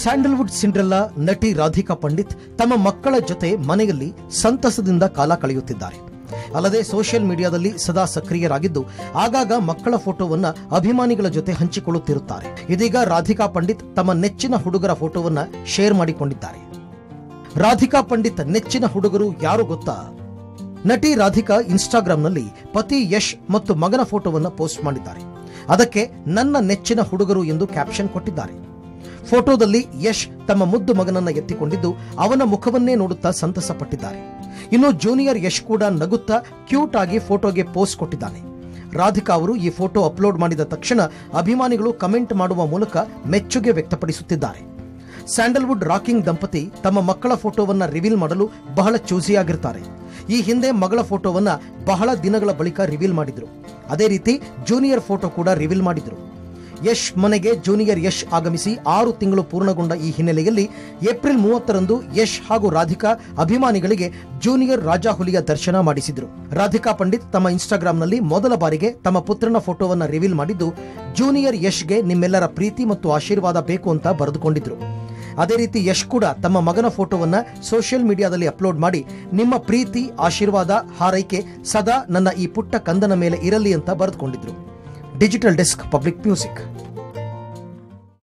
Sandalwood Cinderella ನಟಿ ರಾಧಿಕಾ ಪಂಡಿತ್ ತಮ್ಮ ಮಕ್ಕಳ ಜೊತೆ ಮನೆಯಲ್ಲಿ ಸಂತಸದಿಂದ ಕಾಲ ಕಳೆಯುತ್ತಿದ್ದಾರೆ. ಅಲ್ಲದೆ ಸೋಷಿಯಲ್ ಮೀಡಿಯಾದಲ್ಲಿ ಸದಾ ಸಕ್ರಿಯರಾಗಿದ್ದು, ಆಗಾಗ ಮಕ್ಕಳ ಫೋಟೋವನ್ನ ಅಭಿಮಾನಿಗಳ ಜೊತೆ ಹಂಚಿಕೊಳ್ಳುತ್ತಿರುತ್ತಾರೆ. ಇದೀಗ ರಾಧಿಕಾ ಪಂಡಿತ್ ತಮ್ಮ ನೆಚ್ಚಿನ ಹುಡುಗರ ಫೋಟೋವನ್ನ ಶೇರ್ ಮಾಡಿಕೊಂಡಿದ್ದಾರೆ. ರಾಧಿಕಾ ಪಂಡಿತ್ ನೆಚ್ಚಿನ ಹುಡುಗರು ಯಾರು ಗೊತ್ತಾ? ನಟಿ ರಾಧಿಕಾ ಇನ್ಸ್ಟಾಗ್ರಾಂನಲ್ಲಿ ಪತಿ ಯಶ್ ಮತ್ತು ಮಗನ ಫೋಟೋವನ್ನು ಪೋಸ್ಟ್ ಮಾಡಿದ್ದಾರೆ. ಅದಕ್ಕೆ ನನ್ನ ನೆಚ್ಚಿನ ಹುಡುಗರು ಎಂದು ಕ್ಯಾಪ್ಷನ್ ಕೊಟ್ಟಿದ್ದಾರೆ. ಫೋಟೋದಲ್ಲಿ ಯಶ್ ತಮ್ಮ ಮುದ್ದು ಮಗನನ್ನ ಎತ್ತಿಕೊಂಡಿದ್ದು ಅವನ ಮುಖವನ್ನೇ ನೋಡುತ್ತಾ ಸಂತಸ ಪಟ್ಟಿದ್ದಾರೆ ಇನ್ನು ಜೂನಿಯರ್ ಯಶ್ ಕೂಡ ನಗುತ್ತಾ ಕ್ಯೂಟ್ ಆಗಿ ಫೋಟೋಗೆ ಪೋಸ್ಟ್ ಕೊಟ್ಟಿದ್ದಾನೆ. ರಾಧಿಕಾ ಅವರು ಈ ಫೋಟೋ ಅಪ್ಲೋಡ್ ಮಾಡಿದ ತಕ್ಷಣ ಅಭಿಮಾನಿಗಳು ಕಮೆಂಟ್ ಮಾಡುವ ಮೂಲಕ ಮೆಚ್ಚುಗೆ ವ್ಯಕ್ತಪಡಿಸುತ್ತಿದ್ದಾರೆ. ಸ್ಯಾಂಡಲ್ವುಡ್ ರಾಕಿಂಗ್ ದಂಪತಿ ತಮ್ಮ ಮಕ್ಕಳ ಫೋಟೋವನ್ನ ರಿವೀಲ್ ಮಾಡಲು ಬಹಳ ಚೂಸಿಯಾಗಿರ್ತಾರೆ ಈ ಹಿಂದೆ ಮಗಳ ಫೋಟೋವನ್ನ ಬಹಳ ದಿನಗಳ ಬಳಿಕ ರಿವೀಲ್ ಮಾಡಿದ್ರು. ಅದೇ ರೀತಿ ಜೂನಿಯರ್ ಫೋಟೋ ಕೂಡ ರಿವೀಲ್ ಮಾಡಿದ್ರು. ಯಶ್ ಮನೆಗೆ ಜೂನಿಯರ್ ಯಶ್ ಆಗಮಿಸಿ ಆರು ತಿಂಗಳು ಪೂರ್ಣಗೊಂಡ ಈ ಹಿನ್ನೆಲೆಯಲ್ಲಿ ಏಪ್ರಿಲ್ ಮೂವತ್ತರಂದು ಯಶ್ ಹಾಗೂ ರಾಧಿಕಾ ಅಭಿಮಾನಿಗಳಿಗೆ ಜೂನಿಯರ್ ರಾಜಾ ಹುಲಿಯ ದರ್ಶನ ಮಾಡಿಸಿದ್ರು. ರಾಧಿಕಾ ಪಂಡಿತ್ ತಮ್ಮ ಇನ್ಸ್ಟಾಗ್ರಾಂನಲ್ಲಿ ಮೊದಲ ಬಾರಿಗೆ ತಮ್ಮ ಪುತ್ರನ ಫೋಟೋವನ್ನು ರಿವೀಲ್ ಮಾಡಿದ್ದು, ಜೂನಿಯರ್ ಯಶ್ಗೆ ನಿಮ್ಮೆಲ್ಲರ ಪ್ರೀತಿ ಮತ್ತು ಆಶೀರ್ವಾದ ಬೇಕು ಅಂತ ಬರೆದುಕೊಂಡಿದ್ರು. ಅದೇ ರೀತಿ ಯಶ್ ಕೂಡ ತಮ್ಮ ಮಗನ ಫೋಟೋವನ್ನ ಸೋಷಿಯಲ್ ಮೀಡಿಯಾದಲ್ಲಿ ಅಪ್ಲೋಡ್ ಮಾಡಿ, ನಿಮ್ಮ ಪ್ರೀತಿ, ಆಶೀರ್ವಾದ, ಹಾರೈಕೆ ಸದಾ ನನ್ನ ಈ ಪುಟ್ಟ ಕಂದನ ಮೇಲೆ ಇರಲಿ ಅಂತ ಬರೆದುಕೊಂಡಿದ್ರು. digital disc public music.